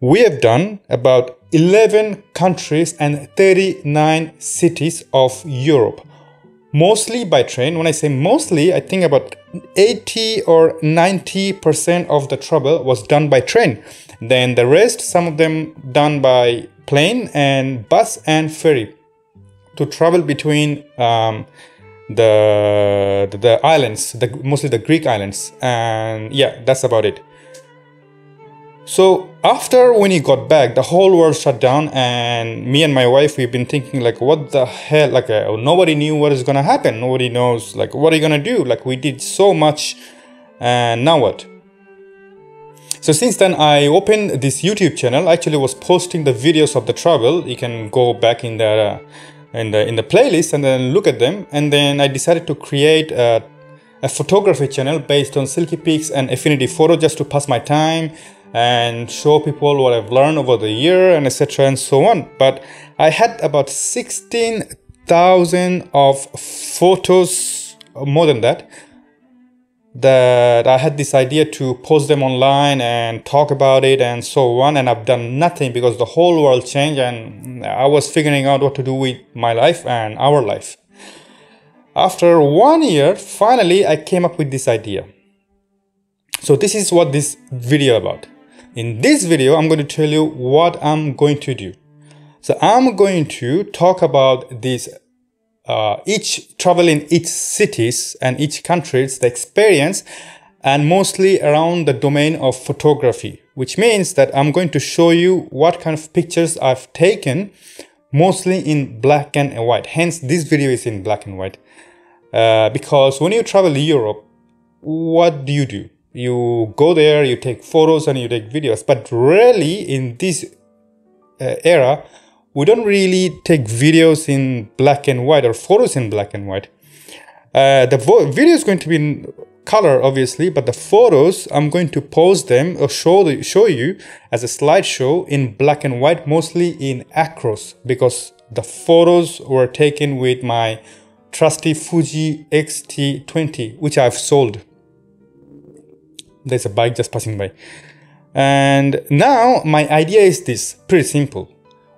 we have done about 11 countries and 39 cities of Europe, mostly by train. When I say mostly, I think about 80 or 90% of the travel was done by train. Then the rest, some of them done by plane and bus and ferry to travel between um, the, the, the islands, the, mostly the Greek islands, and yeah, that's about it. So after when he got back, the whole world shut down, and me and my wife we've been thinking like, what the hell? Like uh, nobody knew what is gonna happen. Nobody knows like what are you gonna do? Like we did so much, and now what? So since then, I opened this YouTube channel. I actually was posting the videos of the travel. You can go back in the uh, in the in the playlist and then look at them. And then I decided to create a, a photography channel based on SILKYPIX and Affinity Photo just to pass my time and show people what I've learned over the year and etc. and so on. But I had about 16,000 of photos, more than that, that I had this idea to post them online and talk about it and so on. And I've done nothing because the whole world changed and I was figuring out what to do with my life and our life. After one year, finally, I came up with this idea. So this is what this video about. In this video, I'm going to tell you what I'm going to do. So I'm going to talk about this uh, each travel in each cities and each countries, the experience, and mostly around the domain of photography, which means that I'm going to show you what kind of pictures I've taken, mostly in black and white. Hence, this video is in black and white. Uh, because when you travel Europe, what do you do? You go there, you take photos and you take videos, but rarely in this uh, era, we don't really take videos in black and white or photos in black and white. Uh, the video is going to be in color, obviously, but the photos, I'm going to post them or show, the, show you as a slideshow in black and white, mostly in Acros, because the photos were taken with my trusty Fuji X-T20, which I've sold. There's a bike just passing by. And now my idea is this, pretty simple.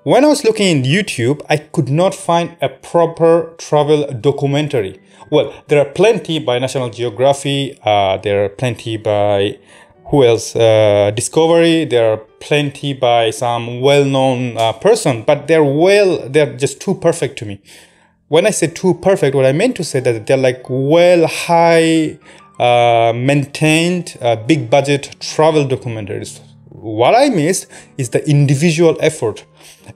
When I was looking in YouTube, I could not find a proper travel documentary. Well, there are plenty by National Geography, uh, there are plenty by who else? Uh, Discovery, there are plenty by some well-known uh, person, but they're well, they're just too perfect to me. When I say too perfect, what I meant to say that they're like well high uh, maintained uh, big budget travel documentaries. What I missed is the individual effort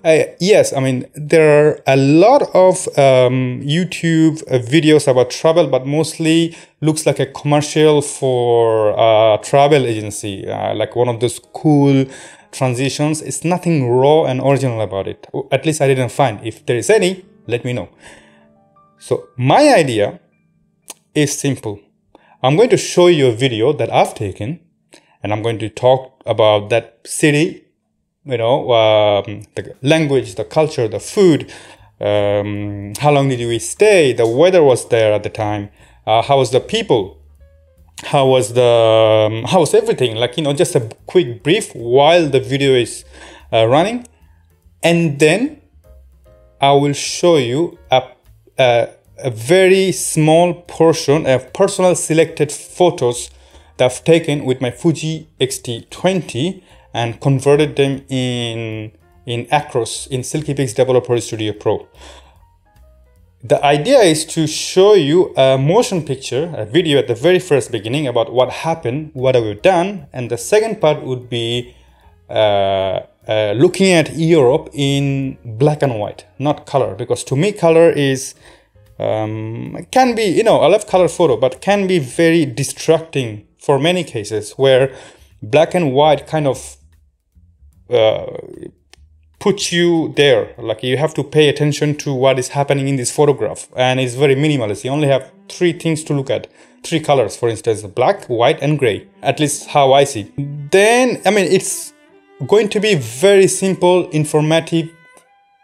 uh, yes, I mean, there are a lot of um, YouTube uh, videos about travel, but mostly looks like a commercial for a uh, travel agency, like one of those cool transitions. It's nothing raw and original about it. At least I didn't find. If there is any, let me know. So my idea is simple. I'm going to show you a video that I've taken and I'm going to talk about that city you know, um, the language, the culture, the food, um, how long did we stay, the weather was there at the time, uh, how was the people, how was the, um, how was everything, like, you know, just a quick brief while the video is uh, running. And then I will show you a, a, a very small portion of personal selected photos that I've taken with my Fuji X-T20 and converted them in, in Acros in SILKYPIX Developer Studio Pro. The idea is to show you a motion picture, a video at the very first beginning about what happened, what have we done, and the second part would be uh, uh, looking at Europe in black and white, not color, because to me color is um, can be you know I love color photo, but can be very distracting for many cases where black and white kind of uh, put you there. Like you have to pay attention to what is happening in this photograph and it's very minimalist. You only have three things to look at. Three colors for instance black white and gray at least how i see. Then i mean it's going to be very simple informative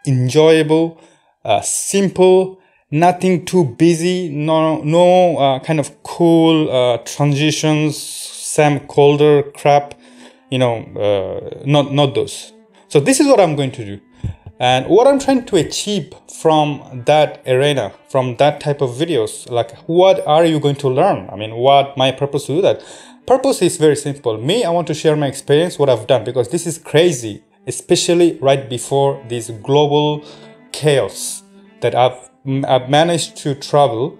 enjoyable uh, simple nothing too busy no no uh, kind of cool uh, transitions sam colder crap you know uh, not not those. So this is what i'm going to do. And what i'm trying to achieve from that arena from that type of videos like what are you going to learn? I mean what my purpose to do that? Purpose is very simple. Me i want to share my experience what i've done because this is crazy especially right before this global chaos that i've, I've managed to travel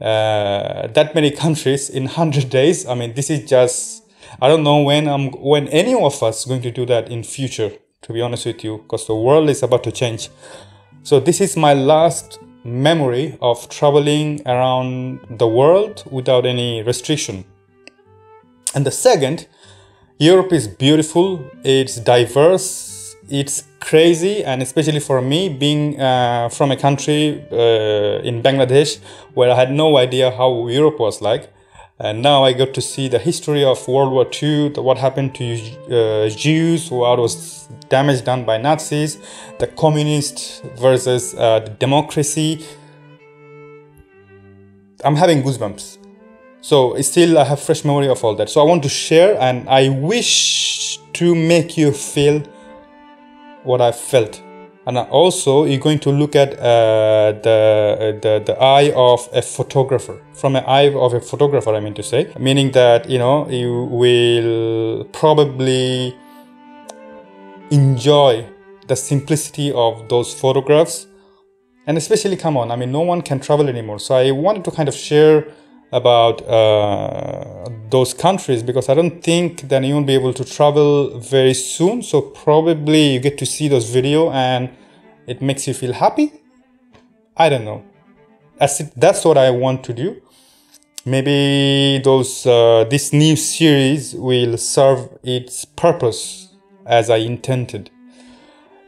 uh, that many countries in 100 days. I mean this is just i don't know when i'm when any of us going to do that in future to be honest with you because the world is about to change. So this is my last memory of traveling around the world without any restriction. And the second europe is beautiful it's diverse it's crazy and especially for me being uh, from a country uh, in bangladesh where i had no idea how europe was like. And now i got to see the history of world war ii the, what happened to uh, jews what was damage done by nazis the communist versus uh, the democracy. I'm having goosebumps. So still i have fresh memory of all that. So i want to share and i wish to make you feel what I felt. And also, you're going to look at uh, the, the the eye of a photographer, from an eye of a photographer. I mean to say, meaning that you know you will probably enjoy the simplicity of those photographs, and especially come on. I mean, no one can travel anymore, so I wanted to kind of share about uh, those countries because I don't think that you won't be able to travel very soon. So probably you get to see those video and it makes you feel happy. I don't know. That's what I want to do. Maybe those uh, this new series will serve its purpose as I intended.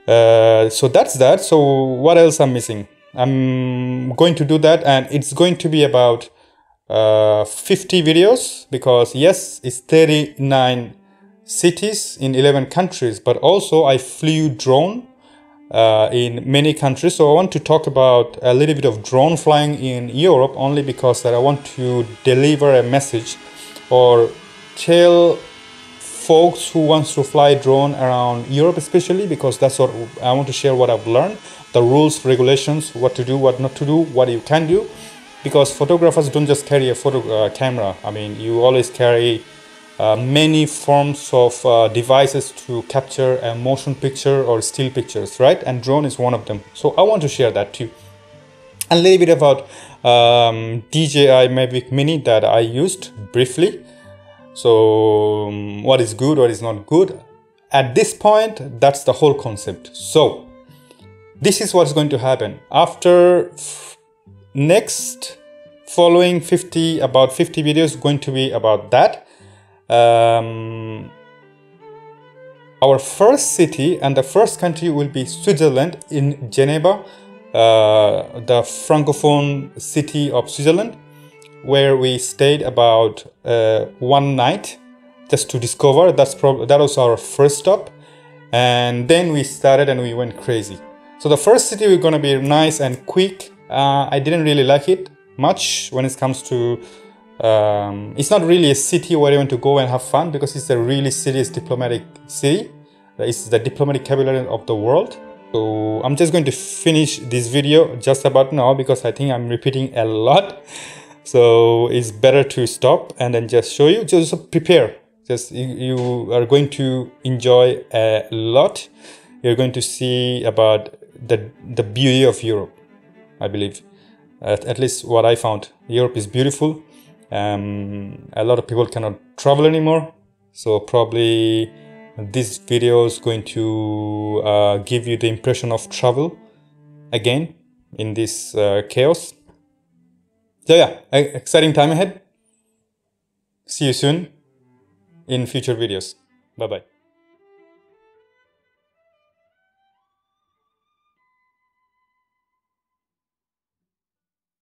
Uh, so that's that. So what else I'm missing? I'm going to do that, and it's going to be about uh, 50 videos because yes it's 39 cities in 11 countries but also i flew drone uh, in many countries. So i want to talk about a little bit of drone flying in europe only because that i want to deliver a message or tell folks who wants to fly drone around europe especially because that's what i want to share what i've learned the rules regulations what to do what not to do what you can do because photographers don't just carry a photo uh, camera i mean you always carry uh, many forms of uh, devices to capture a motion picture or still pictures right and drone is one of them so i want to share that too a little bit about um, DJI Mavic Mini that I used briefly. So, um, what is good, what is not good. At this point, that's the whole concept. So, this is what's going to happen after next following 50 about 50 videos going to be about that. Um, our first city and the first country will be Switzerland in Geneva uh, the francophone city of Switzerland where we stayed about uh, one night just to discover. That's prob- that was our first stop. And then we started and we went crazy. So the first city we're gonna be nice and quick uh, I didn't really like it much when it comes to. Um, it's not really a city where you want to go and have fun because it's a really serious diplomatic city. It's the diplomatic capital of the world. So I'm just going to finish this video just about now because I think I'm repeating a lot. So it's better to stop and then just show you. Just prepare. Just you, you are going to enjoy a lot. You're going to see about the the beauty of Europe. I believe. At, at least what I found. Europe is beautiful. Um, a lot of people cannot travel anymore. So probably this video is going to uh, give you the impression of travel again in this uh, chaos. So yeah, exciting time ahead. See you soon in future videos. Bye bye.